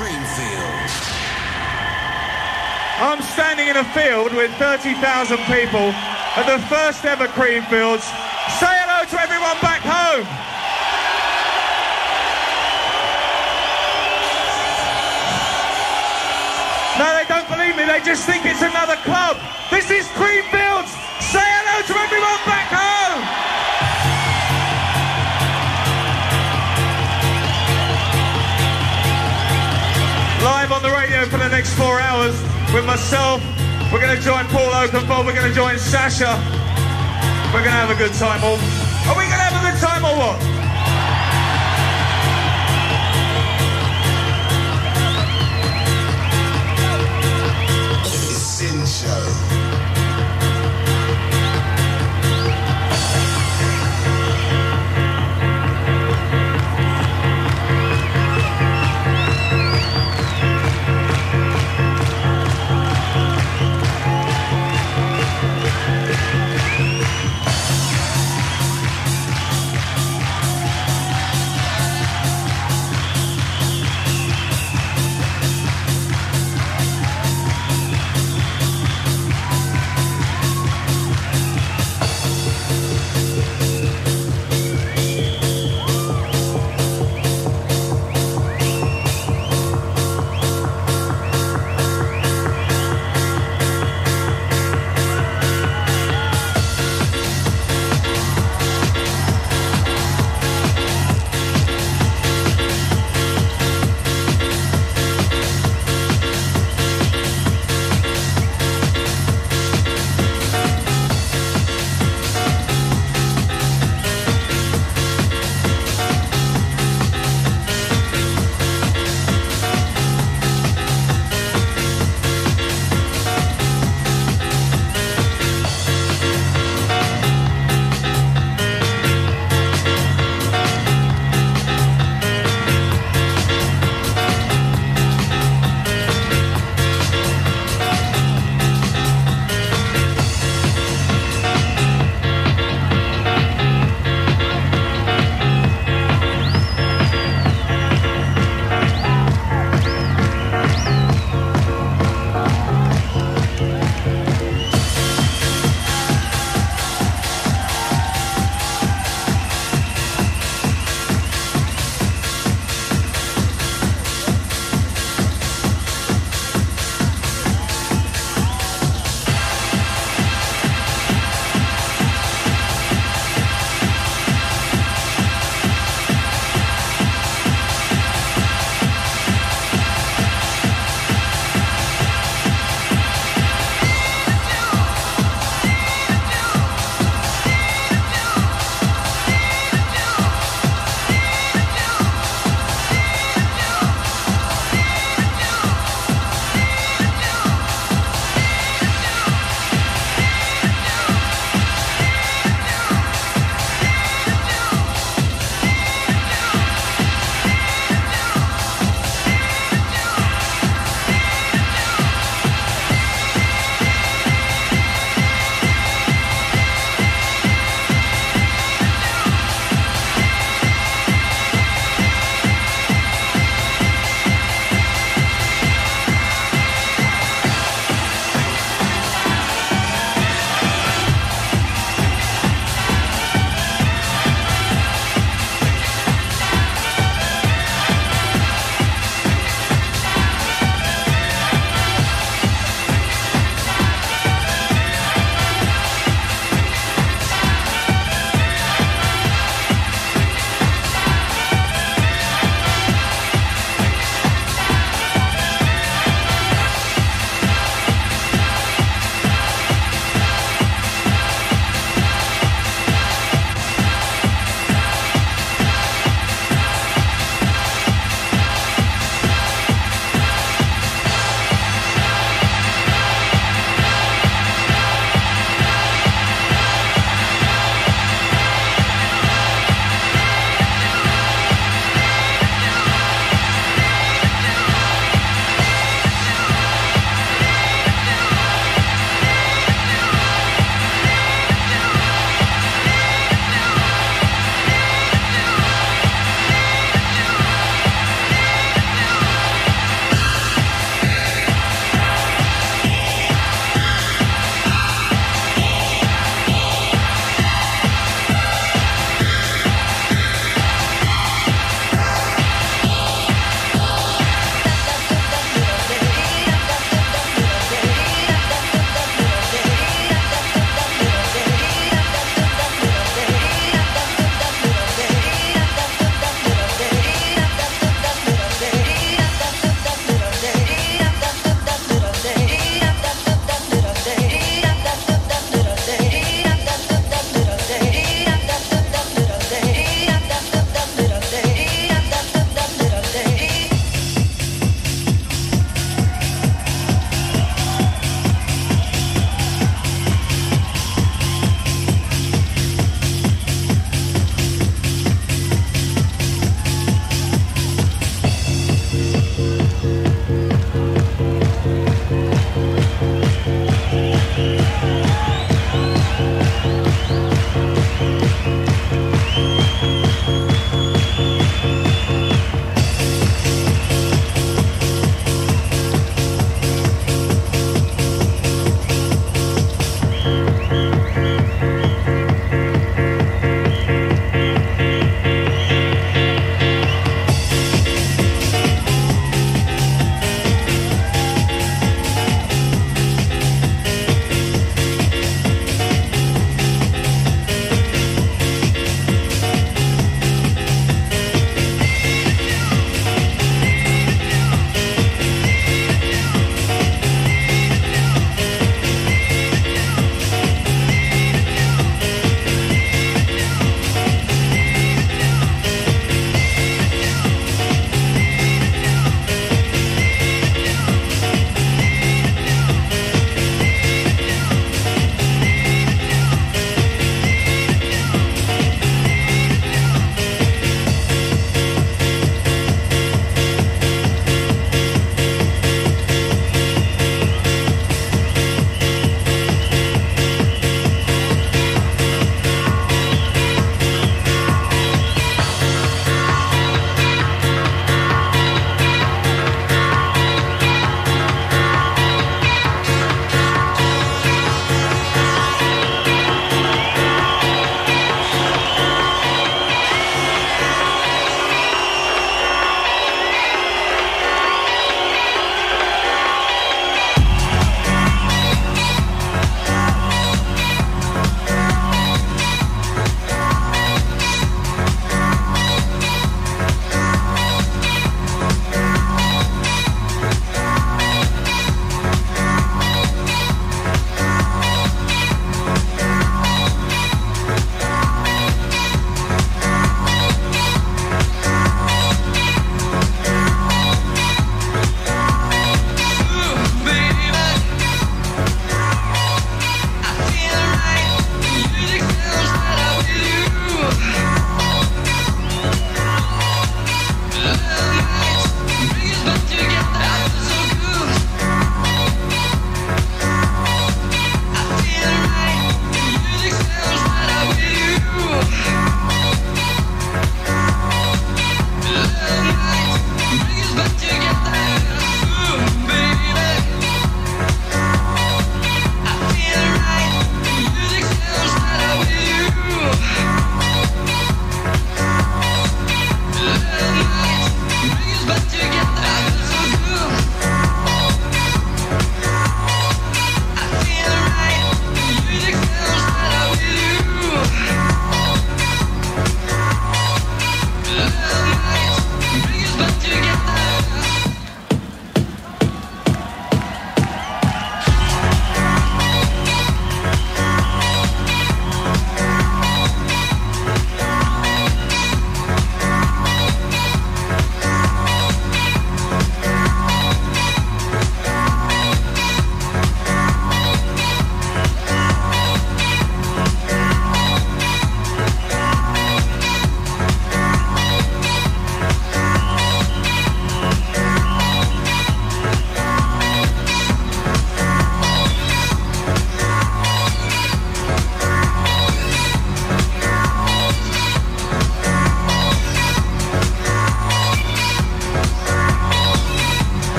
Creamfield. I'm standing in a field with 30,000 people at the first ever Creamfields. Say hello to everyone back home. No, they don't believe me. They just think it's another club. This is Creamfields. Say hello to everyone back home. Next four hours with myself. We're going to join Paul Oakenfold. We're going to join Sasha. We're going to have a good time. All. Are we going to have a good time or what?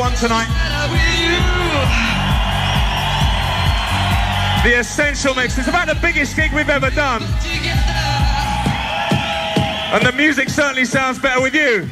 On Radio 1 tonight. The Essential Mix. It's about the biggest gig we've ever done. And the music certainly sounds better with you.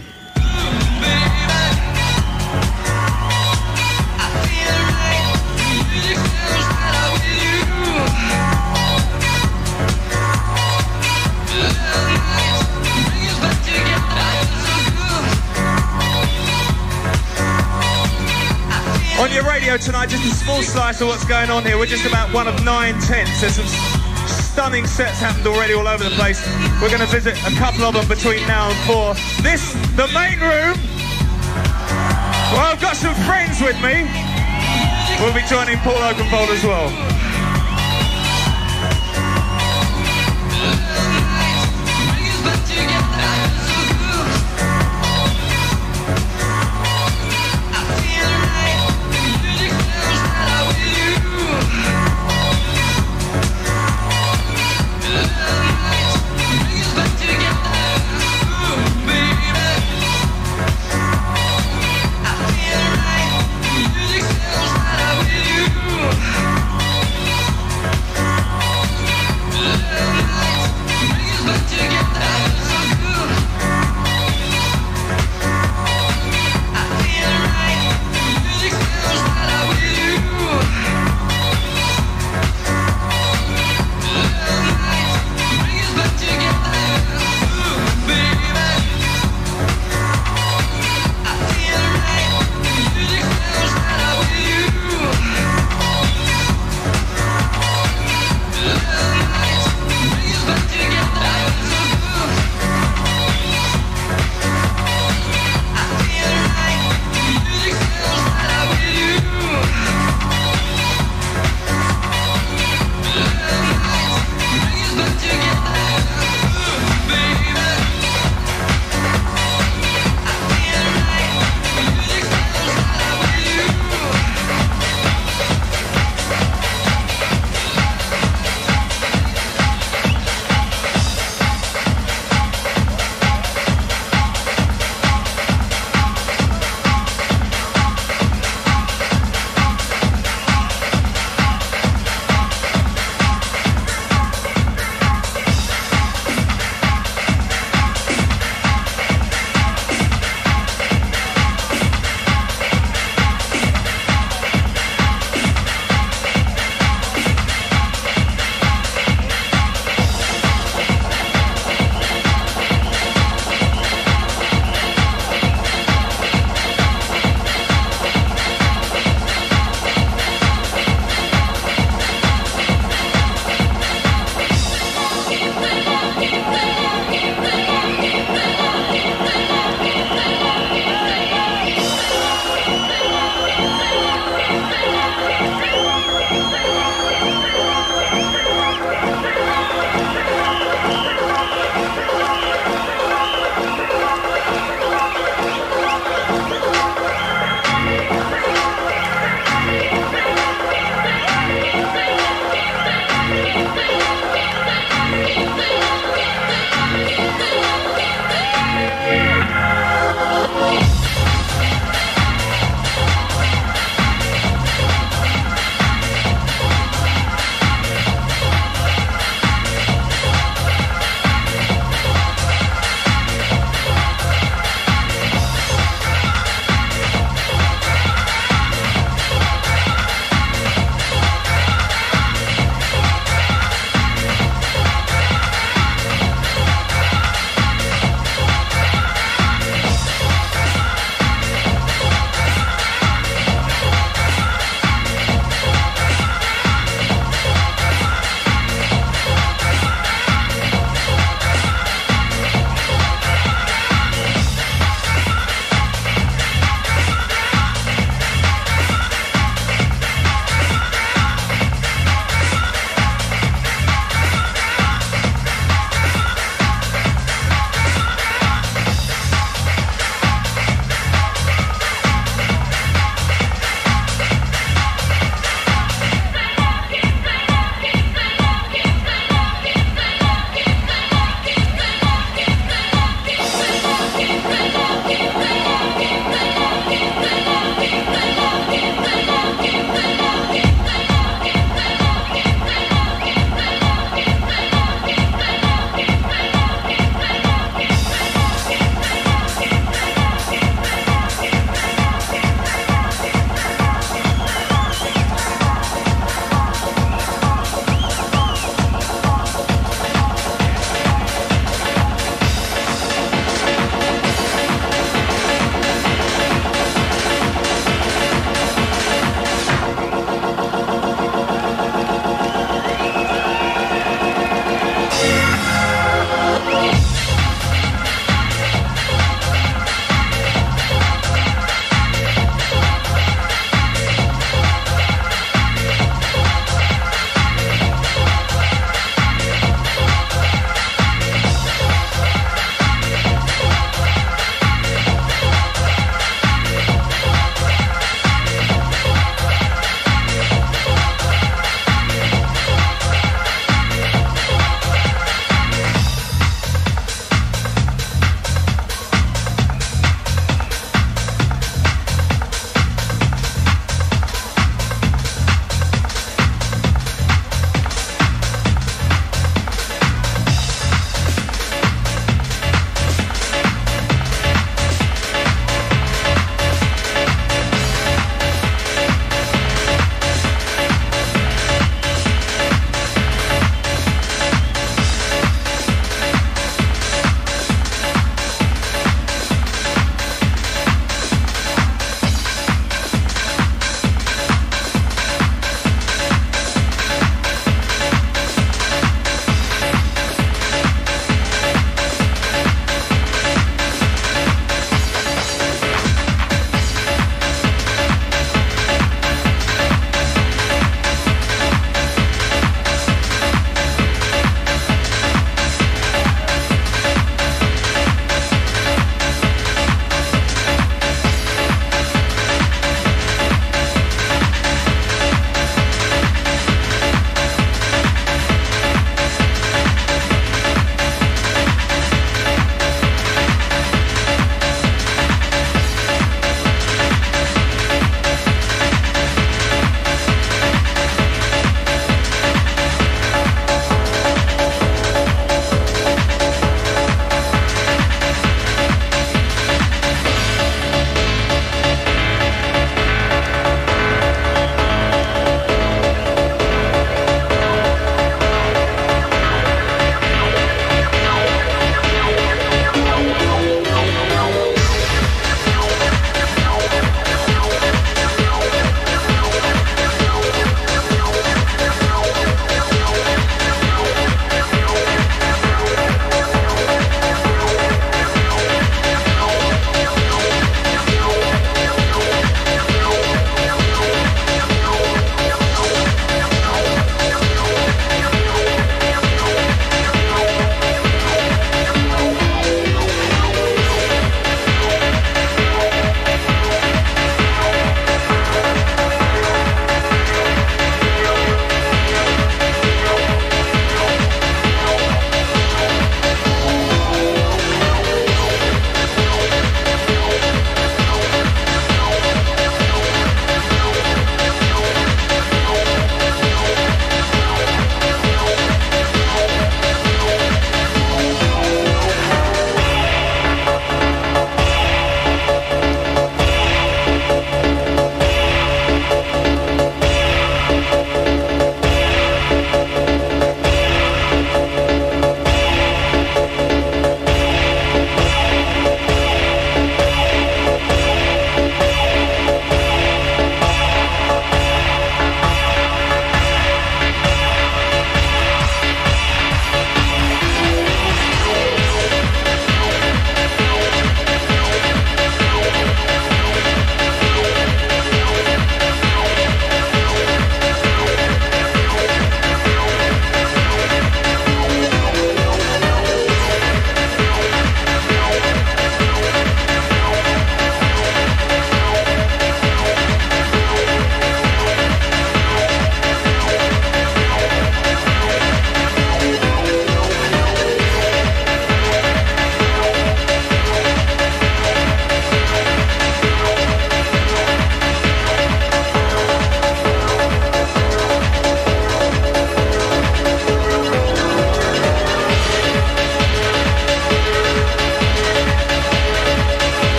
Tonight, just a small slice of what's going on here. We're just about one of nine tents. There's some stunning sets happened already all over the place. We're going to visit a couple of them between now and four. This, the main room. Well, I've got some friends with me. We'll be joining Paul Oakenfold as well.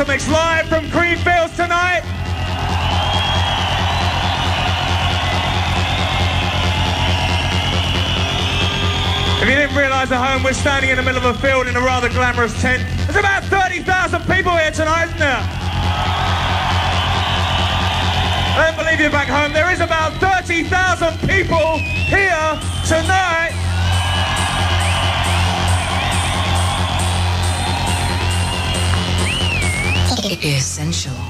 Essential live from Creamfields tonight. If you didn't realise at home, we're standing in the middle of a field in a rather glamorous tent. There's about 30,000 people here tonight, isn't there? I don't believe you back home. There is about 30,000 people here tonight. It is essential.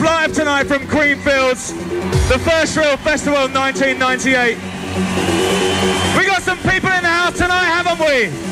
Live tonight from Creamfields, the first real festival in 1998. We got some people in the house tonight, haven't we?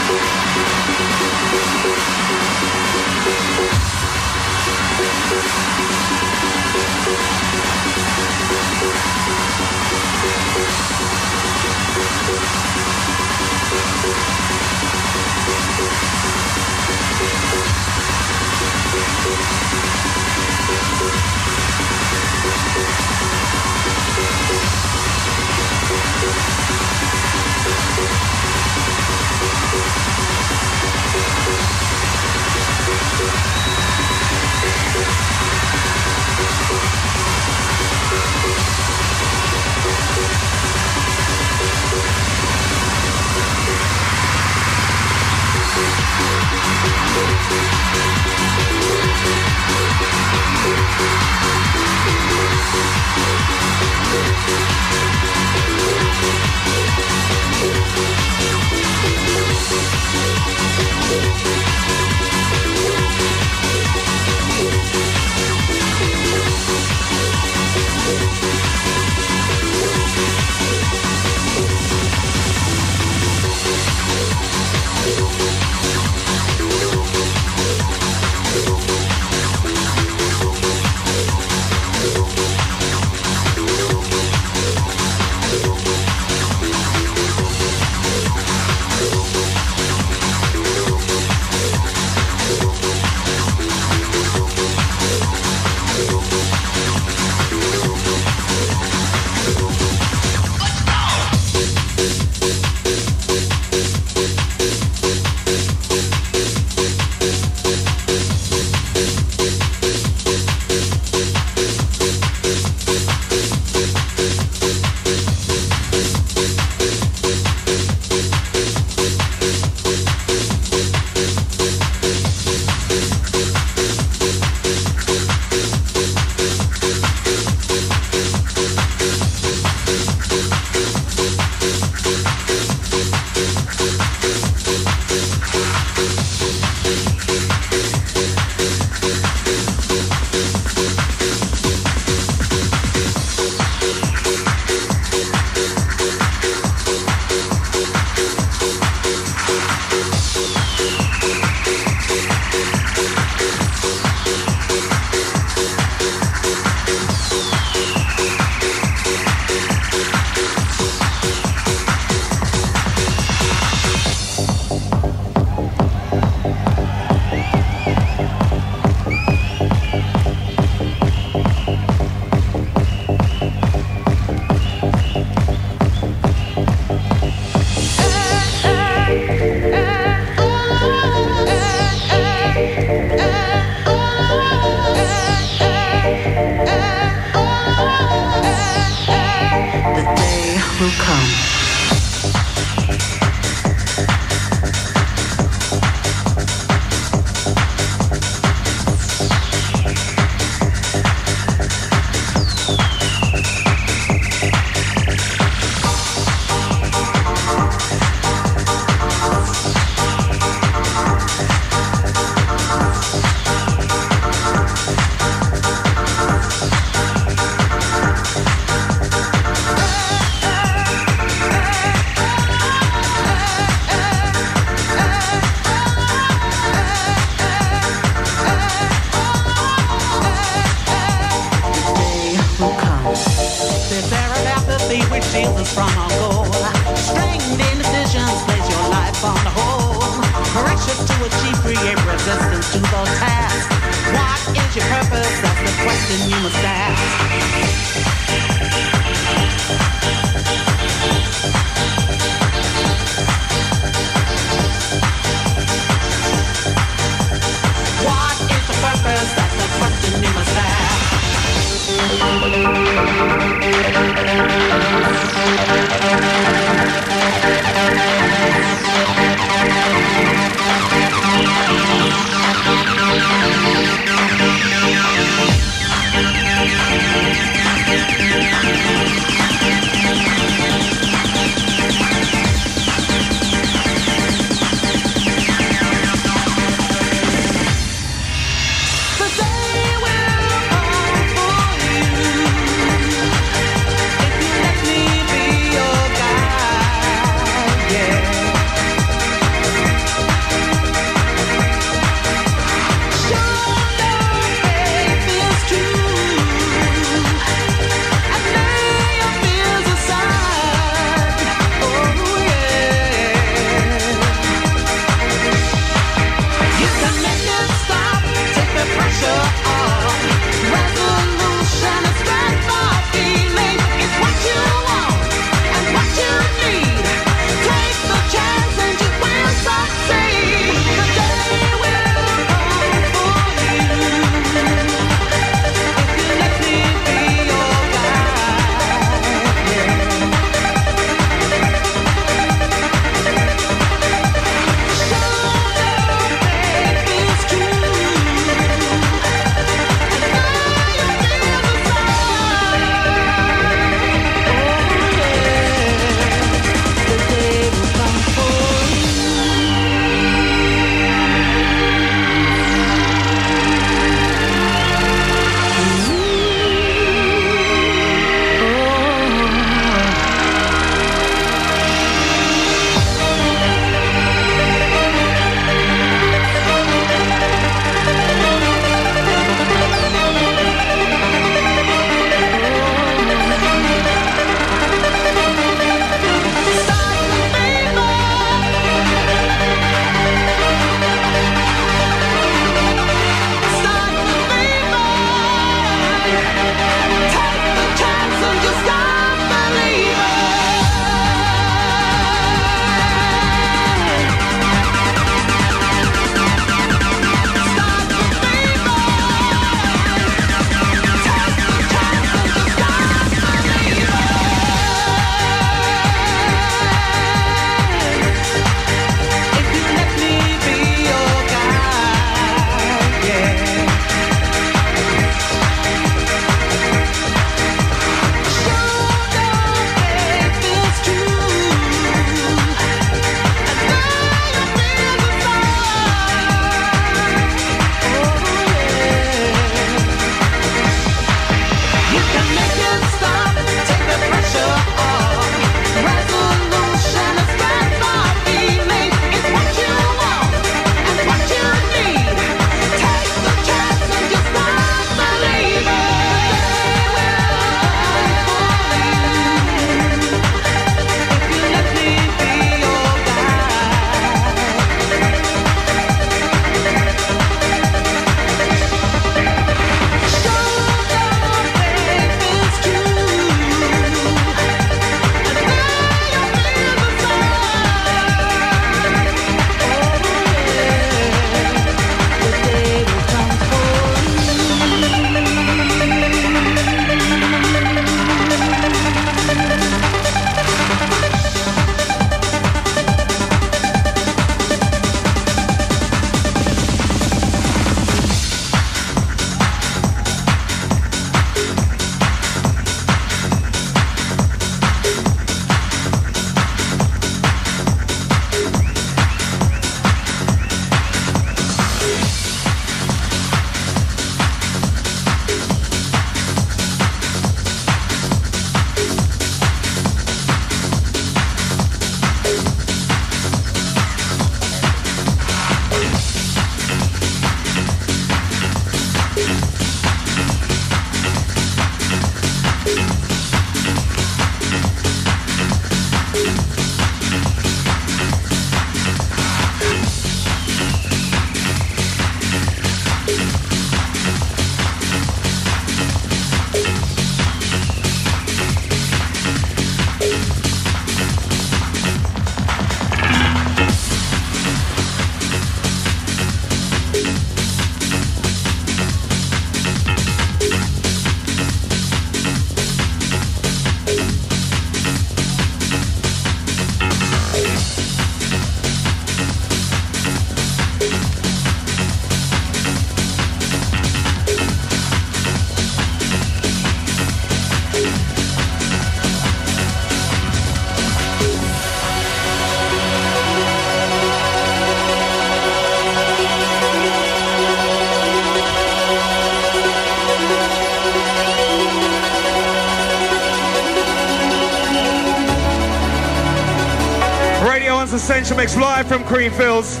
Essential Mix live from Creamfields.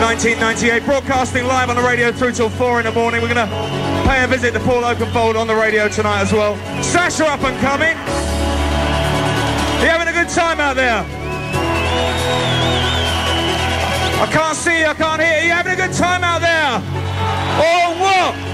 1998, broadcasting live on the radio through till 4 in the morning. We're going to pay a visit to Paul Oakenfold on the radio tonight as well. Sasha up and coming. You having a good time out there? I can't see you, I can't hear you. You having a good time out there? Or what?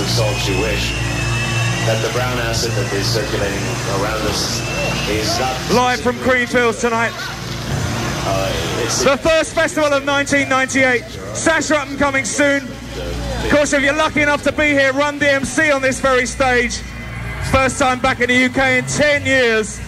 Of salt you wish, that the brown acid that is circulating around us is not... Live from Creamfields tonight. Uh, The first festival of 1998. Sasha up and coming soon. Of course, if you're lucky enough to be here, Run DMC on this very stage. First time back in the UK in 10 years.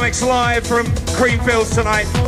Mix live from Creamfields tonight.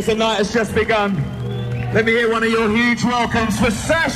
The night has just begun. Let me hear one of your huge welcomes for Sasha.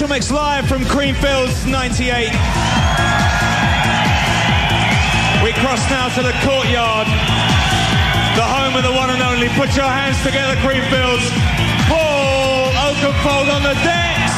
Essential Mix live from Creamfields 98. We cross now to the courtyard, the home of the one and only. Put your hands together, Creamfields. Paul Oakenfold on the decks.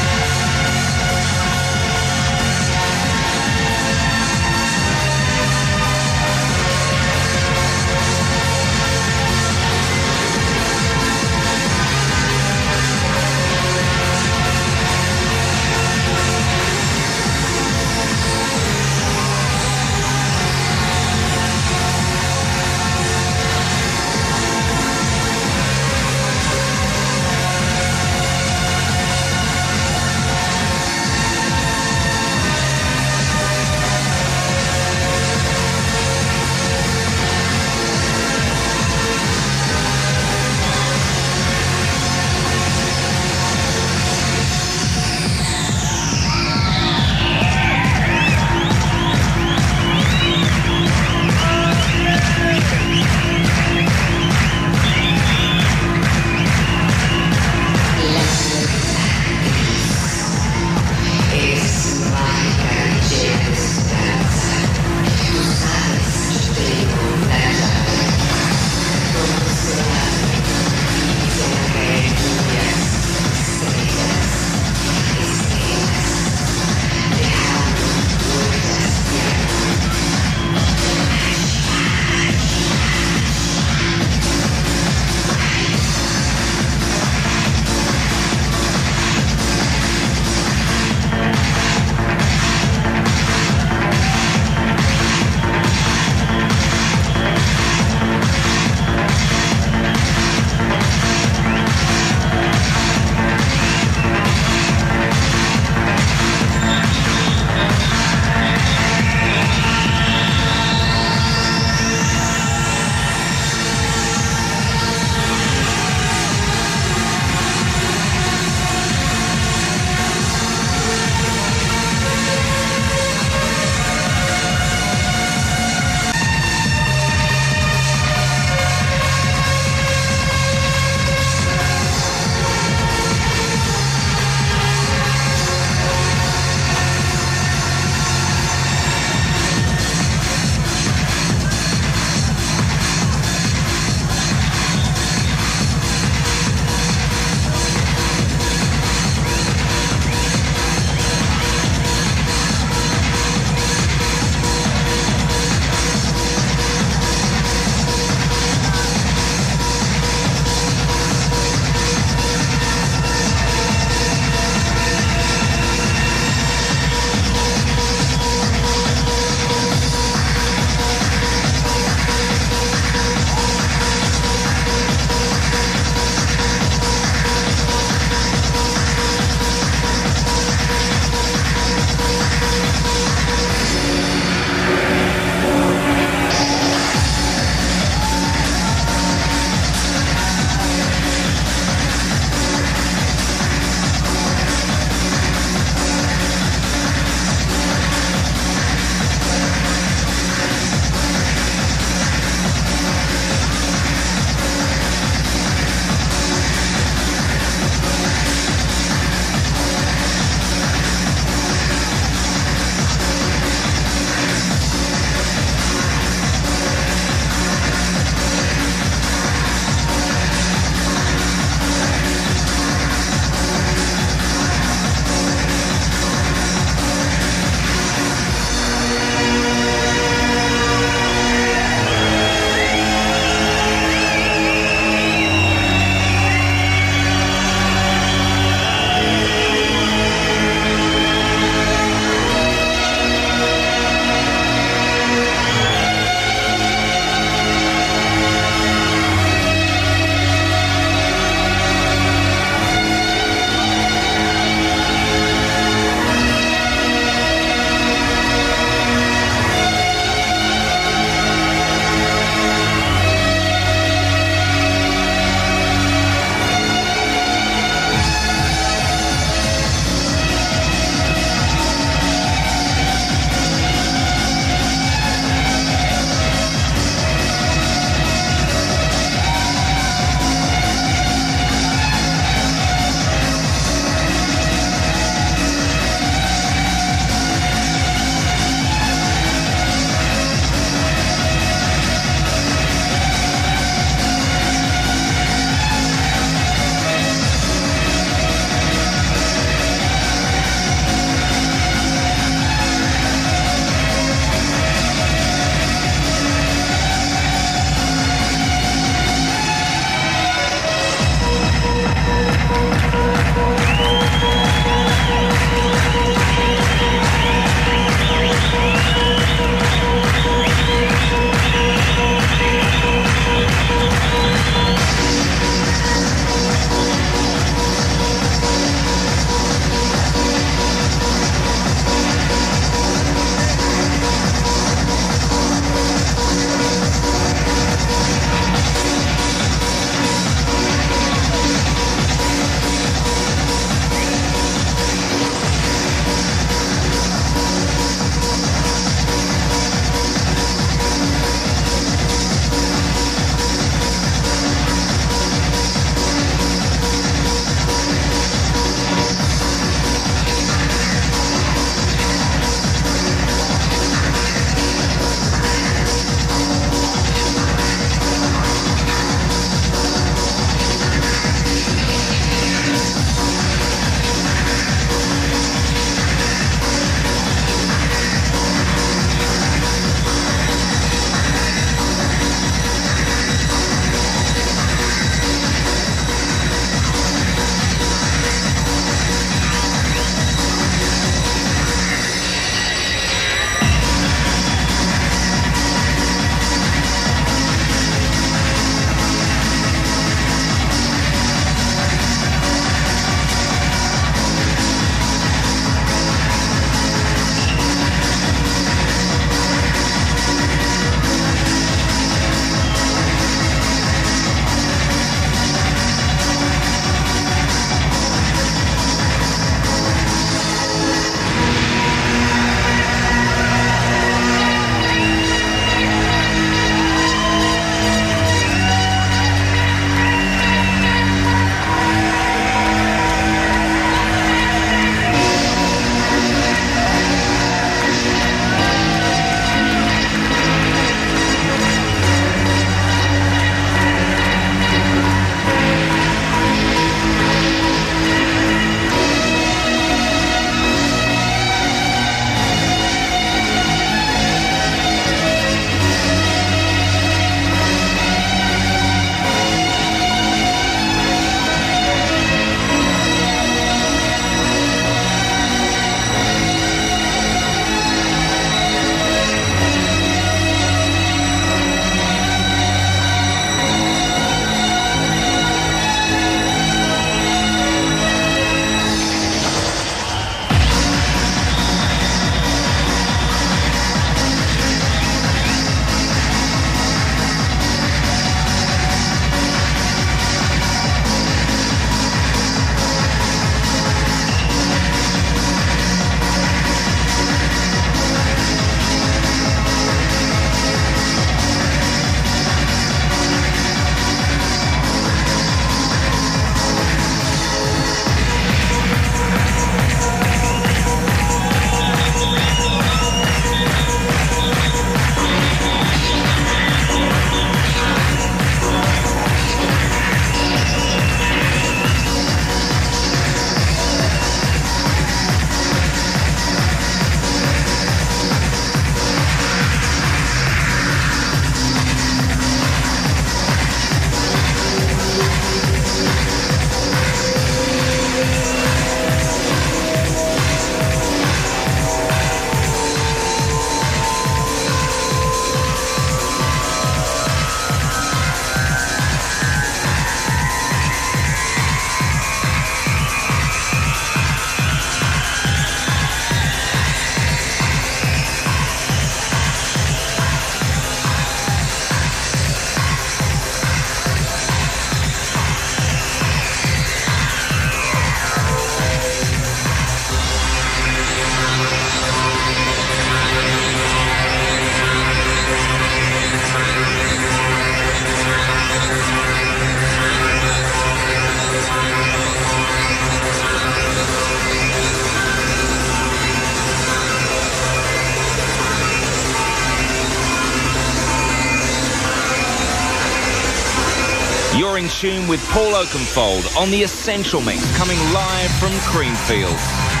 In tune with Paul Oakenfold on the Essential Mix, coming live from Creamfields.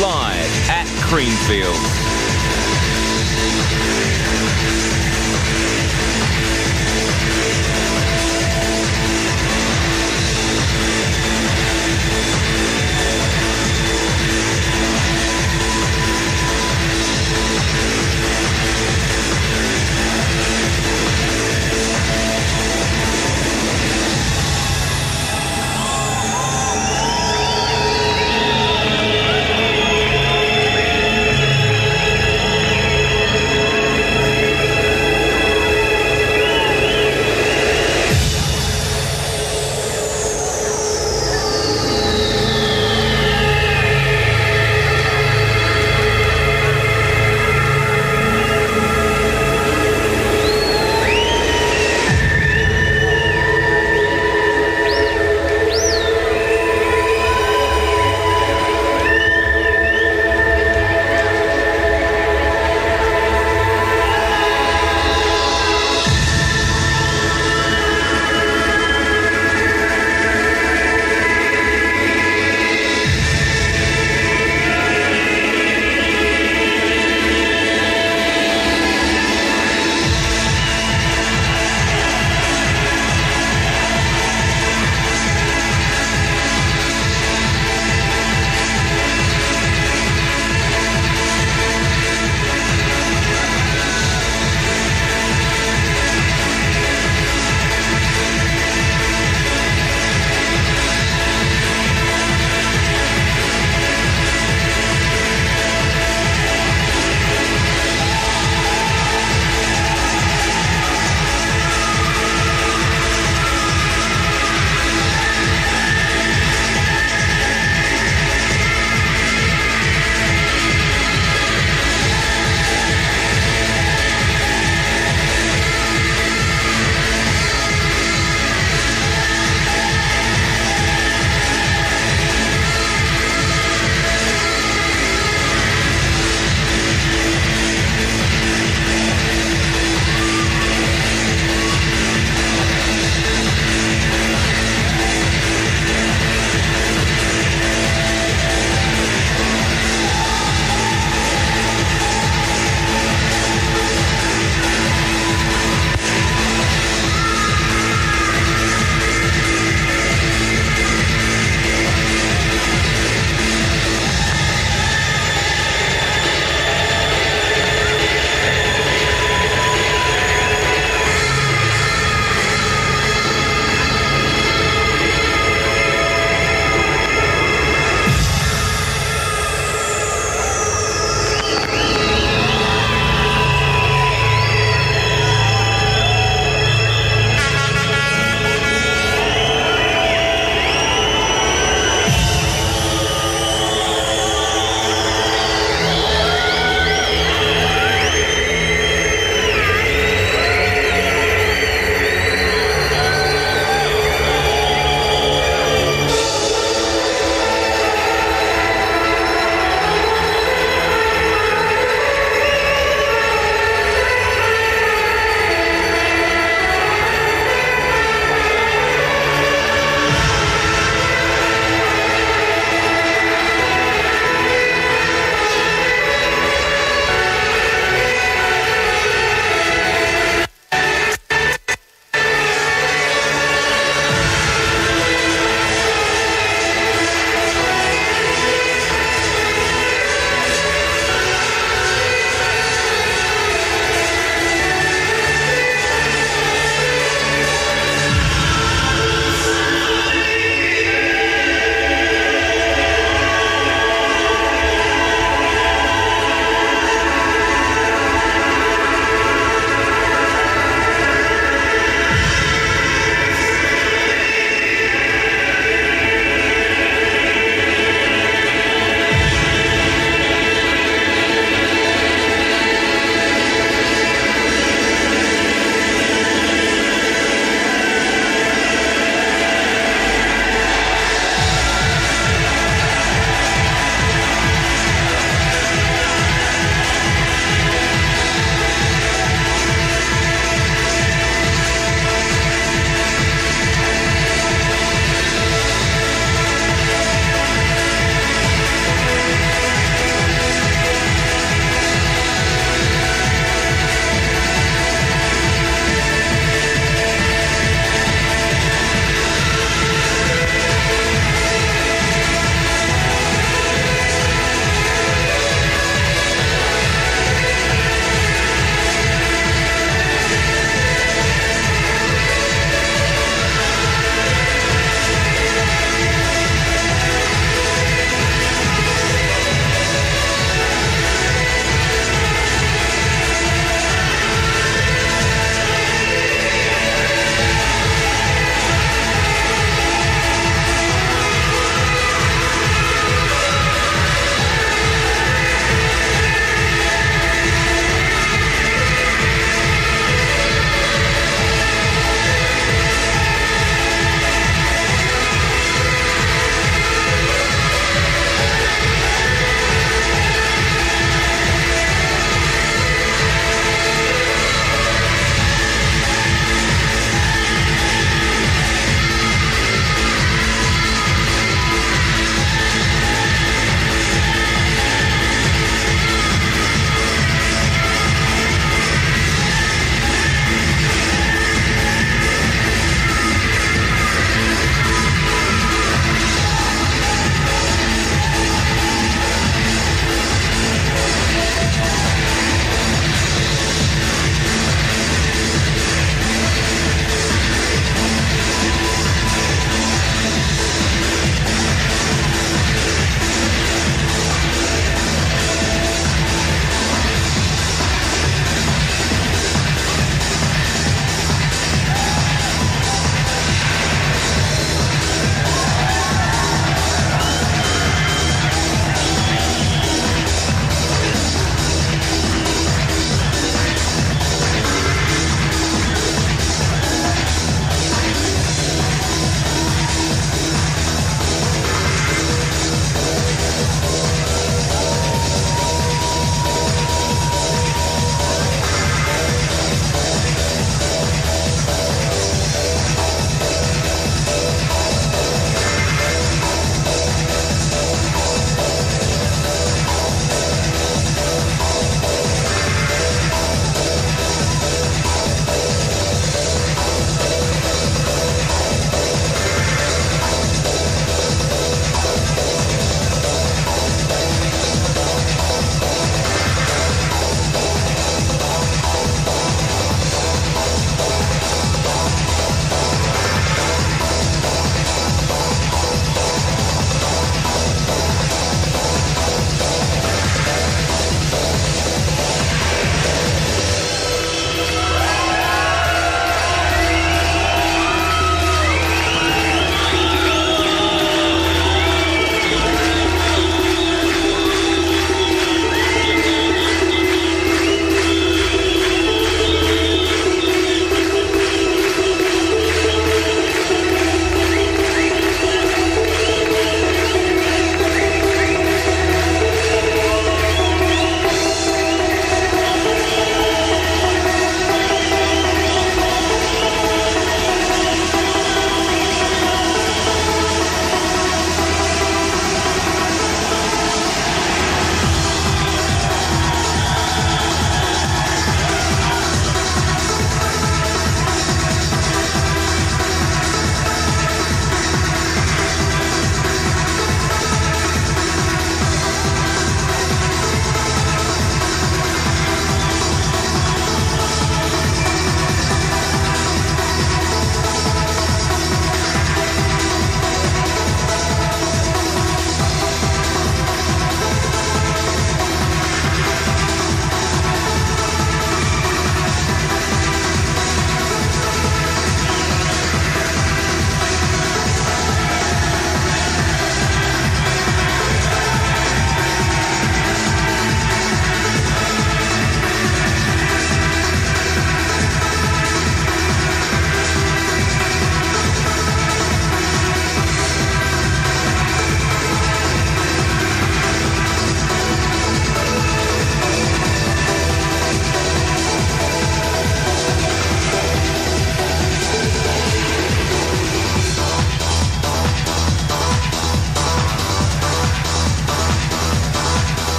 Live at Creamfield.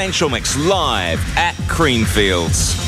Essential Mix live at Creamfields.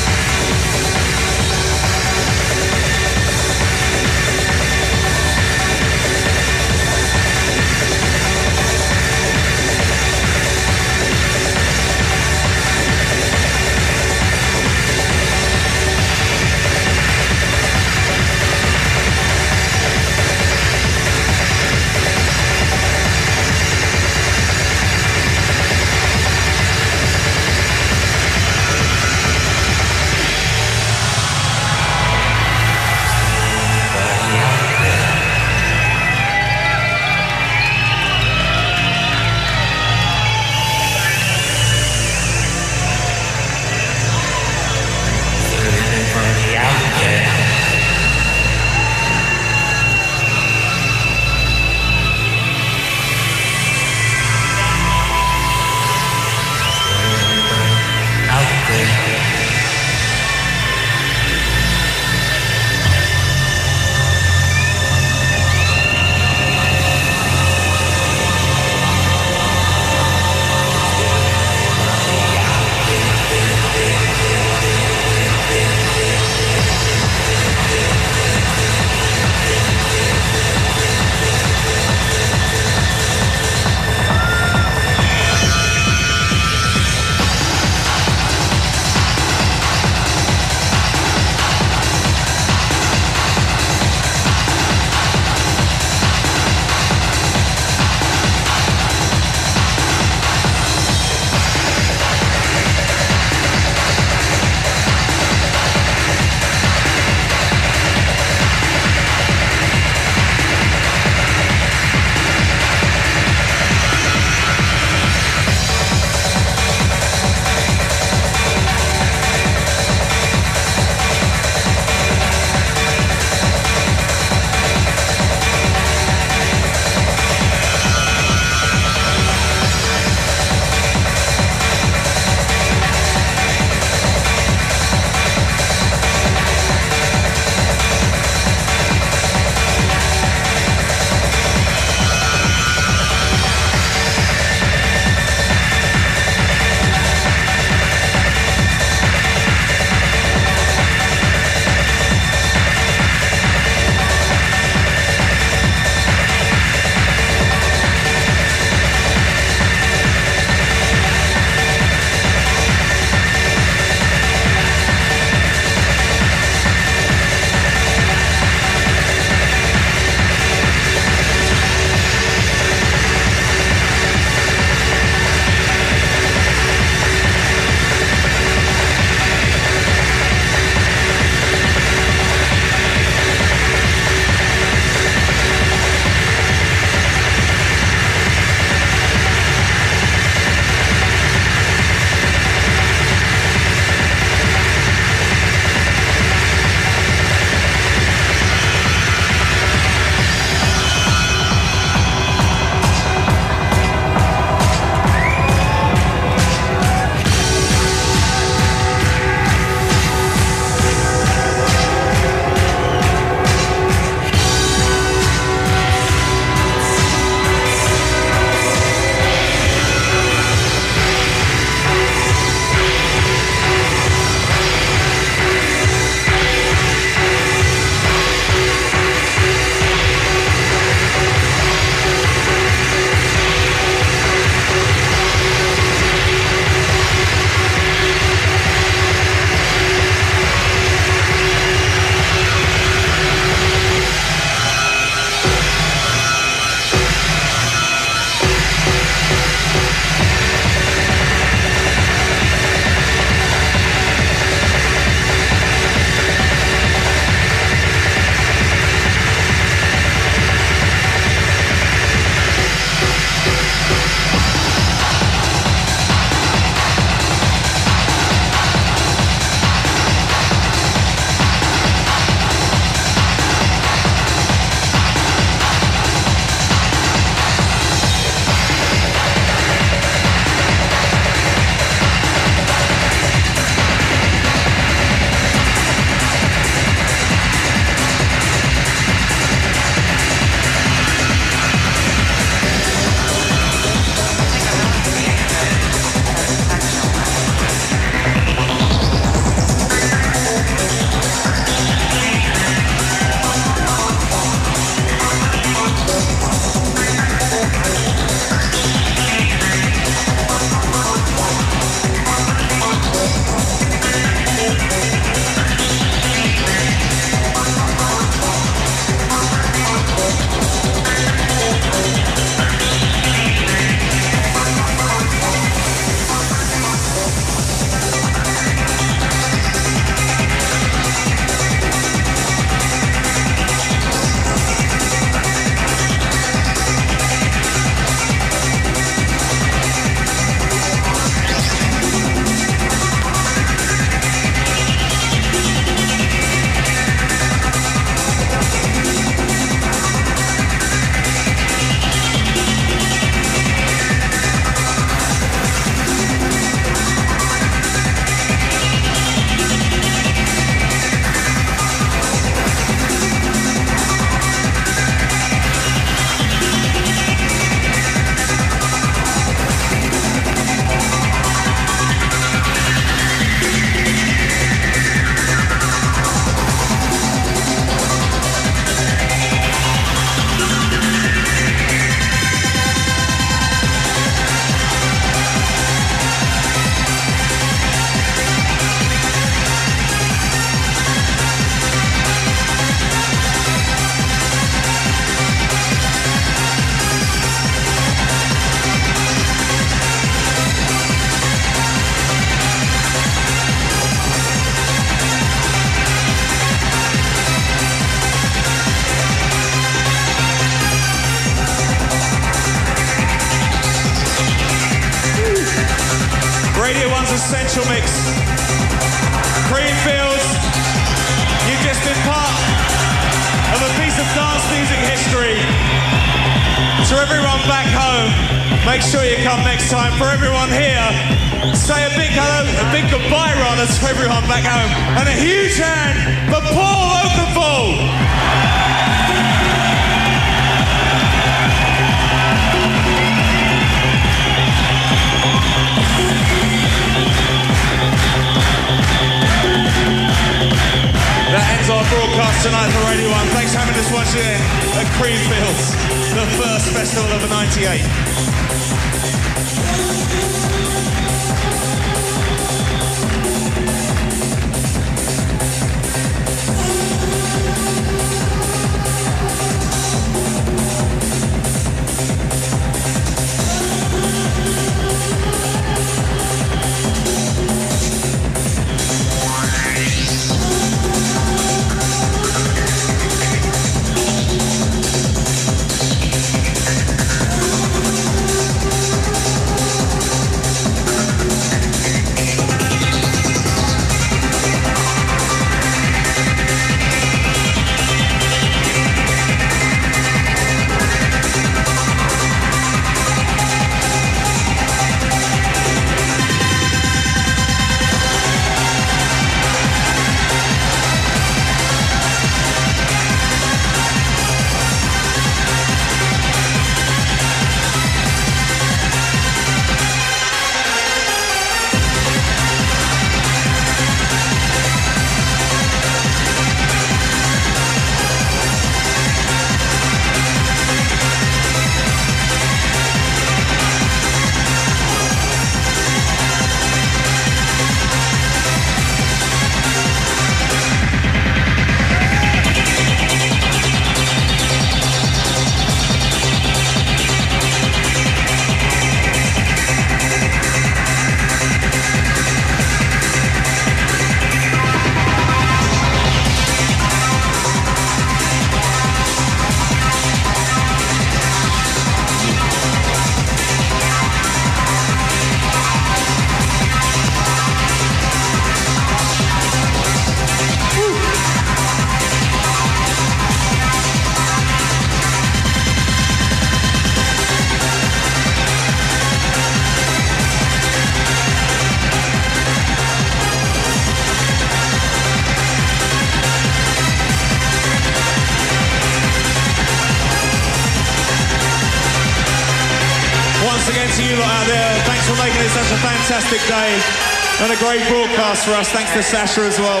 Great broadcast for us. Thanks to Sasha as well.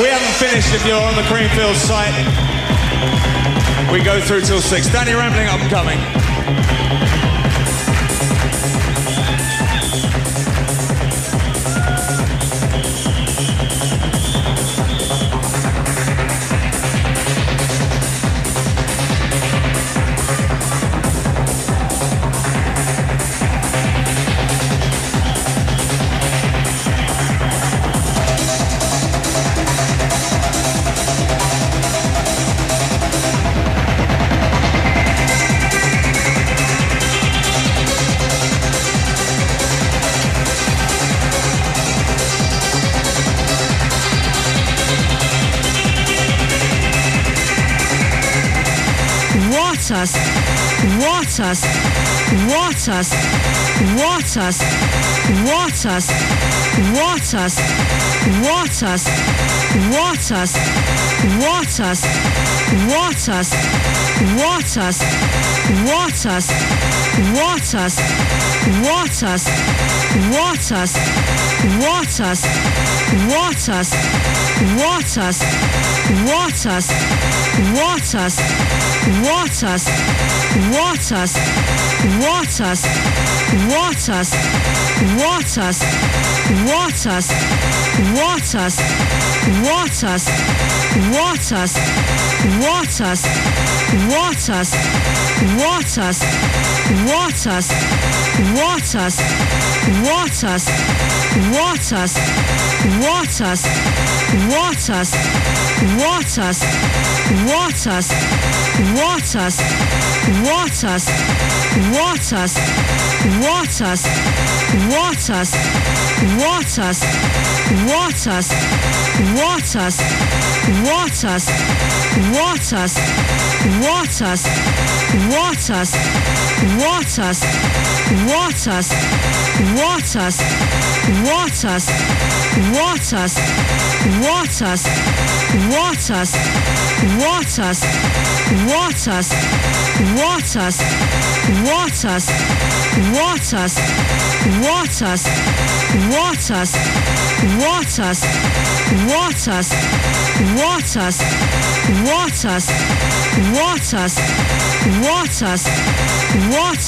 We haven't finished if you're on the Creamfield site. We go through till six. Danny Rampling up what us, what us, what us, what us, what us, what us, what us, what us, what us, what us, what us, what us, what us, what us, what us, what us, what us, what us? What us? What us? What us? What us? What us? What us? What us? What us? What us? What us? What us? What us? What us? What us? What us? What us? Rot us, rot us, rot us, rot us, rot us, rot us, rot us, rot us, rot us, rot us, rot us, rot us, rot us, rot us, rot us, rot us, rot us, rot us, what us, what us, what us, what us, what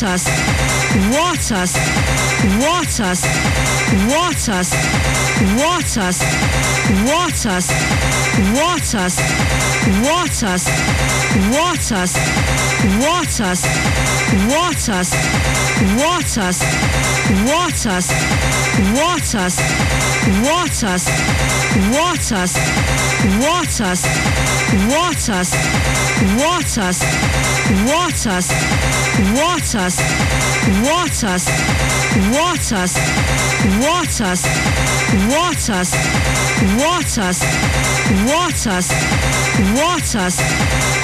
us, what us, what us, what us? What us? What us? What us? What us? What us? What us? What us? What us? What us? What us? What us? What us? What us? What us? What us? What us? What us? What us? What us? What us? What us?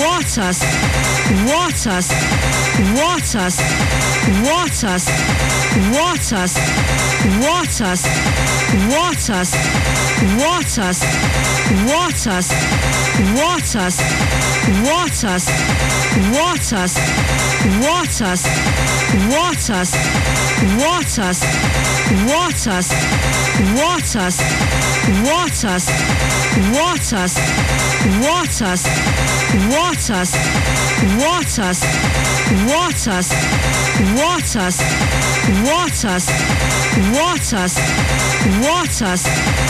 What us. What us. What us. What us. What us. What us. What us. What us. What us. What us. What us. What us. What us. What us. What us. What us. What us. What us. What us. What us. What us. What us, what us, what us, what us, what us, what us.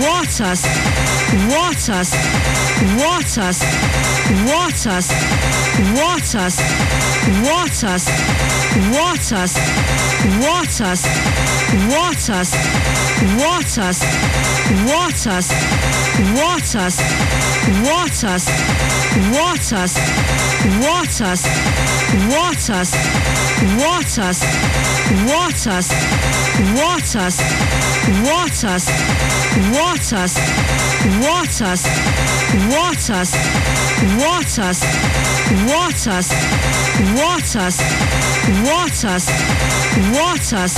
Waters, Waters, Waters, Waters, Waters, Waters, Waters, Waters, Waters, Waters, Waters, Waters, Waters, Waters, Waters, Waters, Waters, Waters, Waters, Waters, Waters, Waters, Waters, Waters, Waters, Waters, Waters, Waters, Waters, Waters, Waters, Waters, Waters, Waters, Waters, Waters,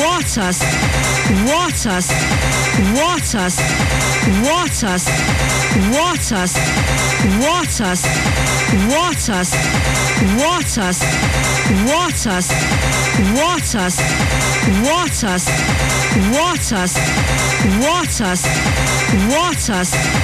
Waters, Waters, Waters, Waters, Waters, Waters, Waters, Waters, Waters, Waters, Waters, Waters, Waters, Waters,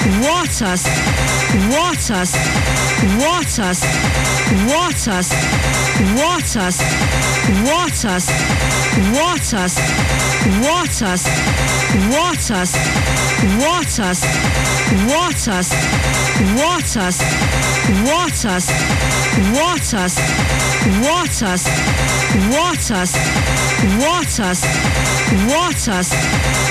Waters, Waters, Waters, Waters, Waters, Waters, Waters, Waters, Waters, Waters, Waters, Waters, Waters, Waters, Waters, Waters, Waters, Waters,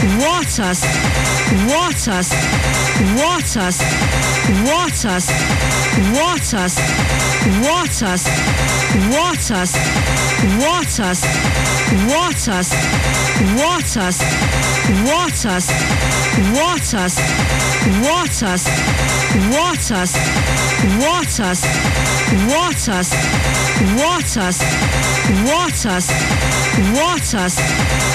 waters, waters, waters, waters, waters, waters, waters, waters, waters, waters, waters, waters, waters, waters, waters, waters, waters, waters, waters,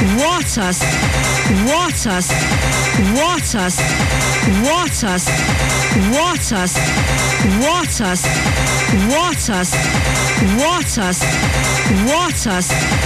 waters, waters, waters, waters, waters, waters, waters, waters, waters, waters, waters, waters, waters, waters, waters, waters, waters, waters,